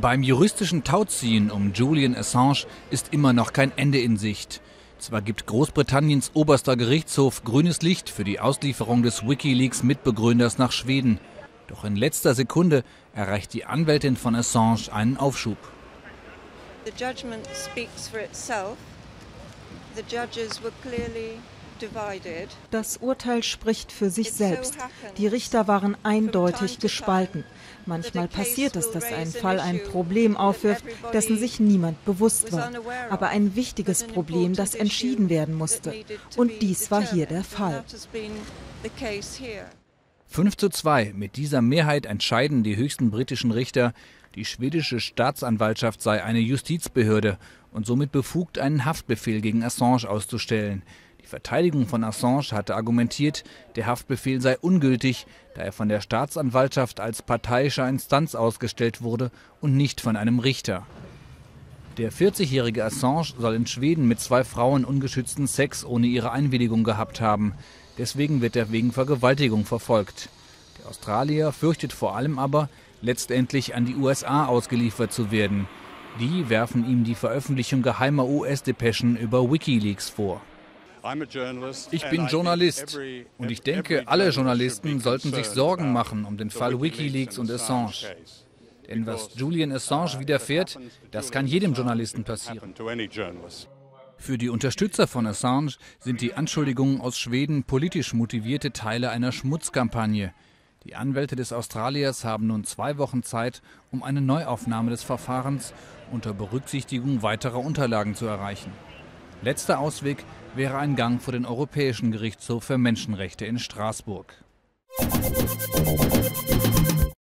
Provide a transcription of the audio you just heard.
Beim juristischen Tauziehen um Julian Assange ist immer noch kein Ende in Sicht. Zwar gibt Großbritanniens oberster Gerichtshof grünes Licht für die Auslieferung des Wikileaks-Mitbegründers nach Schweden. Doch in letzter Sekunde erreicht die Anwältin von Assange einen Aufschub. The judgment speaks for itself. The judges were clearly das Urteil spricht für sich selbst. Die Richter waren eindeutig gespalten. Manchmal passiert es, dass ein Fall ein Problem aufwirft, dessen sich niemand bewusst war. Aber ein wichtiges Problem, das entschieden werden musste. Und dies war hier der Fall. 5 zu 2. Mit dieser Mehrheit entscheiden die höchsten britischen Richter, die schwedische Staatsanwaltschaft sei eine Justizbehörde und somit befugt, einen Haftbefehl gegen Assange auszustellen. Verteidigung von Assange hatte argumentiert, der Haftbefehl sei ungültig, da er von der Staatsanwaltschaft als parteiischer Instanz ausgestellt wurde und nicht von einem Richter. Der 40-jährige Assange soll in Schweden mit zwei Frauen ungeschützten Sex ohne ihre Einwilligung gehabt haben. Deswegen wird er wegen Vergewaltigung verfolgt. Der Australier fürchtet vor allem aber, letztendlich an die USA ausgeliefert zu werden. Die werfen ihm die Veröffentlichung geheimer US-Depeschen über Wikileaks vor. Ich bin Journalist und ich denke, alle Journalisten sollten sich Sorgen machen um den Fall Wikileaks und Assange. Denn was Julian Assange widerfährt, das kann jedem Journalisten passieren. Für die Unterstützer von Assange sind die Anschuldigungen aus Schweden politisch motivierte Teile einer Schmutzkampagne. Die Anwälte des Australiers haben nun zwei Wochen Zeit, um eine Neuaufnahme des Verfahrens unter Berücksichtigung weiterer Unterlagen zu erreichen. Letzter Ausweg wäre ein Gang vor den Europäischen Gerichtshof für Menschenrechte in Straßburg. Musik